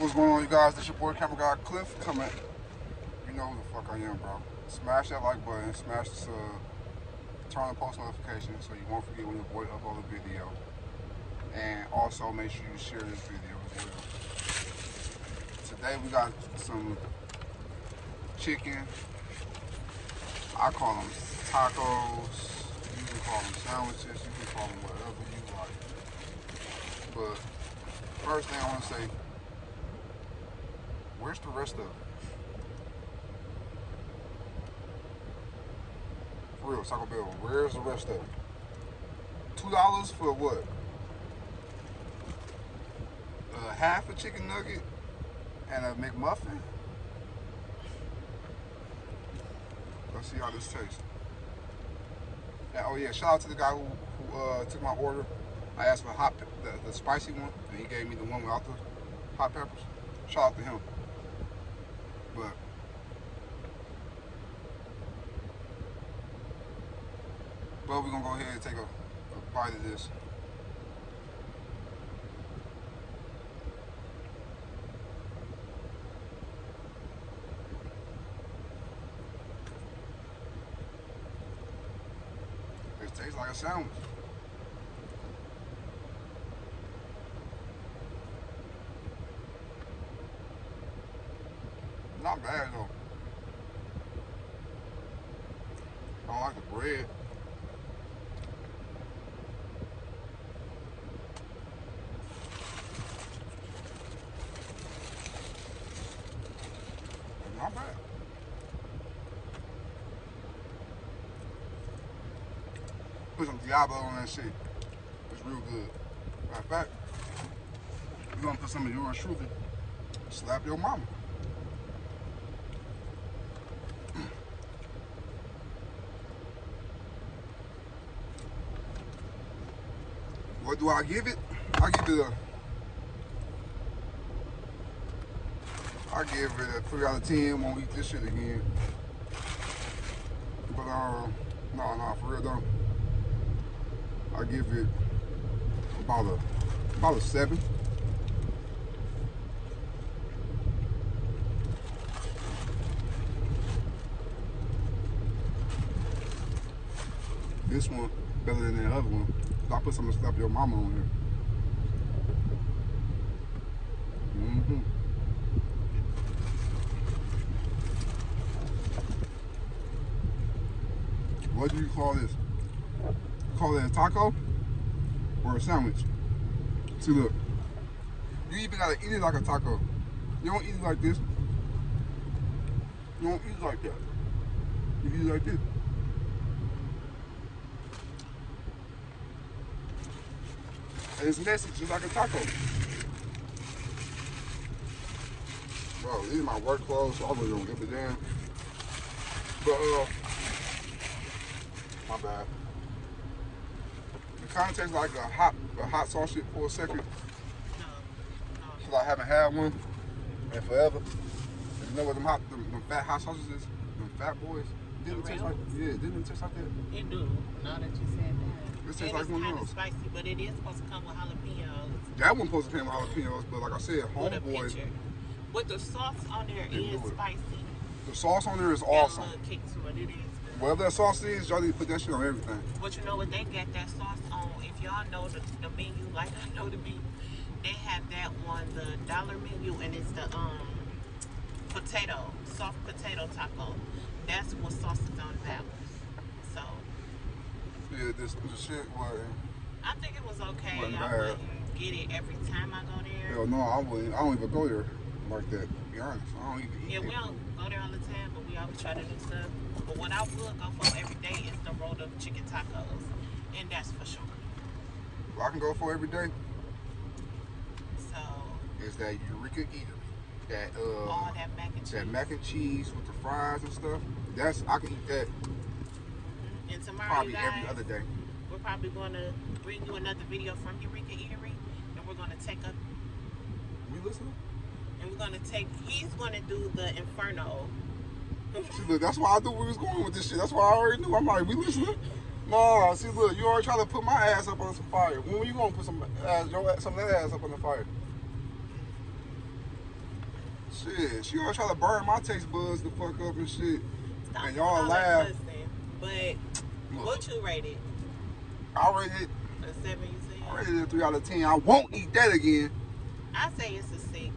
What's going on, you guys? This your boy Camera Guy Cliff coming. You know who the fuck I am, bro. Smash that like button, smash the sub, uh, turn on post notifications so you won't forget when your boy upload a video. And also make sure you share this video as well. Today we got some chicken. I call them tacos. You can call them sandwiches. You can call them whatever you like. But first thing I want to say, where's the rest of it? For real, Taco Bell, where's the rest of it? Two dollars for what? Uh, half a chicken nugget and a McMuffin? Let's see how this tastes. Oh yeah, shout out to the guy who, who uh, took my order. I asked for hot, the, the spicy one, and he gave me the one without the hot peppers. Shout out to him. But but we're gonna go ahead and take a, a bite of this. It tastes like a sandwich. Not bad though. I don't like the bread. Not bad. Put some Diablo on that shit. It's real good. Matter of fact, we're gonna put some of yours truly. Slap your mama. What do I give it? I give it a. I give it a three out of ten. Won't eat this shit again. But um, no, no, for real though. I give it about a about a seven. This one better than that other one. I put some of the stuff your mama on here. Mm-hmm. What do you call this? You call it a taco or a sandwich? See, look. You even gotta eat it like a taco. You don't eat it like this. You don't eat it like that. You eat it like this. It's messy, just like a taco. Bro, these are my work clothes, so I really don't give a damn. But, uh, my bad. It kind of tastes like a hot, a hot sauce shit for a second. Cause I haven't had one in forever. And you know what them hot, them, them fat hot sauces is? Them fat boys. Didn't it taste like, yeah, didn't it taste like that? It do. Now that you said that. It tastes like one of those. spicy, but it is supposed to come with jalapenos. That one supposed to come with jalapenos, but like I said, homeboy. But the sauce on there is spicy. the sauce on there is awesome. a little kick to it. It is. Whatever that sauce is, y'all need to put that shit on everything. But you know what? They got that sauce on. If y'all know the, the menu, like I know the menu, they have that on the dollar menu, and it's the um potato, soft potato taco. That's what sauce is on that one. Yeah, this the shit was. I think it was okay. Wasn't I bad. wouldn't get it every time I go there. Hell no, I wouldn't. I don't even go there like that. To be honest, I don't even eat Yeah, we don't go there all the time, but we always try to do stuff. But what I would go for every day is the rolled up chicken tacos, and that's for sure. What I can go for every day So is that Eureka Eatery. That uh, all that mac and cheese. that mac and cheese with the fries and stuff. That's I can eat that And tomorrow, probably guys, every other day. we're probably going to bring you another video from Eureka Eatery, and we're going to take up, We listening? and we're going to take. He's going to do the Inferno. See, look, that's why I knew we was going with this shit. That's why I already knew. I'm like, we listening? No, see, look, you already trying to put my ass up on some fire. When you gonna put some ass, your some of that ass up on the fire? Shit, she always try to burn my taste buds the fuck up and shit. Stop And y'all all laugh. But what you rated? I rated, A seven, you I said? rated it a three out of ten. I won't eat that again. I say it's a six.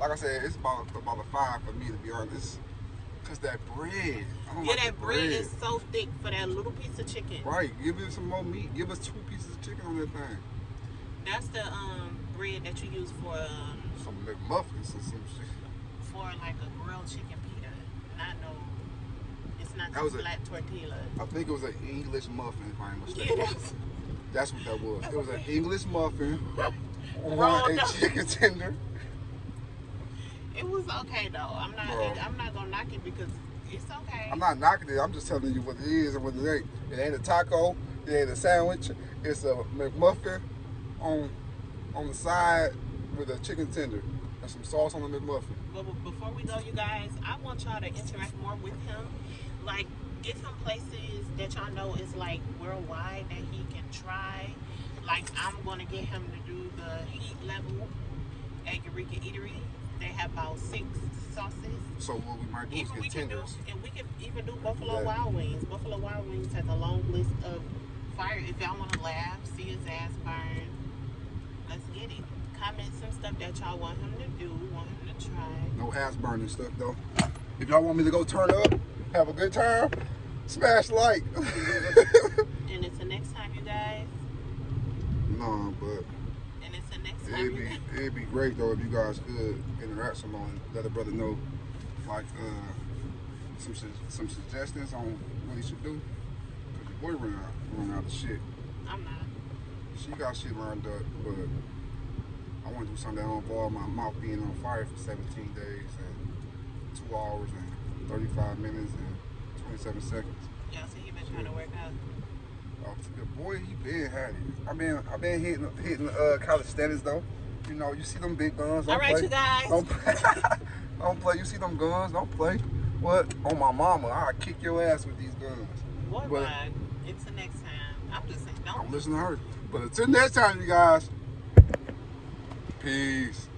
Like I said, it's about about a five for me to be honest. Cause that bread. I Yeah, like that bread is so thick for that little piece of chicken. Right, give it some more meat. Give us two pieces of chicken on that thing. That's the um bread that you use for um, Some McMuffins or some shit. for like a grilled chicken pita. Not no, not That was a- flat tortilla. I think it was an English muffin, if I'm Yeah, mistaken. that's That's what that was. It was an English muffin on a chicken tender. it was okay though. I'm not Bro. I'm not gonna knock it because it's okay. I'm not knocking it. I'm just telling you what it is and what it ain't. It ain't a taco. It ain't a sandwich. It's a McMuffin on on the side with a chicken tender and some sauce on the McMuffin. But before we go, you guys, I want y'all to interact more with him. Like, get some places that y'all know is like worldwide that he can try. Like, I'm gonna get him to do the heat level at Eureka Eatery. They have about six sauces. So what we might do is Even we get can do, tenders. and we can even do Buffalo Yeah. Wild Wings. Buffalo Wild Wings has a long list of fire. If y'all want to laugh, see his ass burn, let's get it. Comment some stuff that y'all want him to do, want him to try. No ass burning stuff though. If y'all want me to go turn up, have a good time, smash like. And it's the next time, you guys. no, but And it's the next time. it'd You be guys. it'd be great though if you guys could interact some on let a brother know like uh some some suggestions on what he should do. Cause your boy run out run out of shit. I'm not. She got shit lined up, but I want to do something that don't involve my mouth being on fire for 17 days and two hours and 35 minutes and 27 seconds. Y'all see he been trying to work out. Oh, boy, he been had it. I've been, I've been hitting, hitting uh, calisthenics though. You know, you see them big guns. Don't All right, play. you guys. Don't play. don't play. You see them guns? Don't play. What? On my mama, I'll kick your ass with these guns. What? But- Until next time. I'm just saying, don't Don't listen to her. But until next time, you guys. Peace.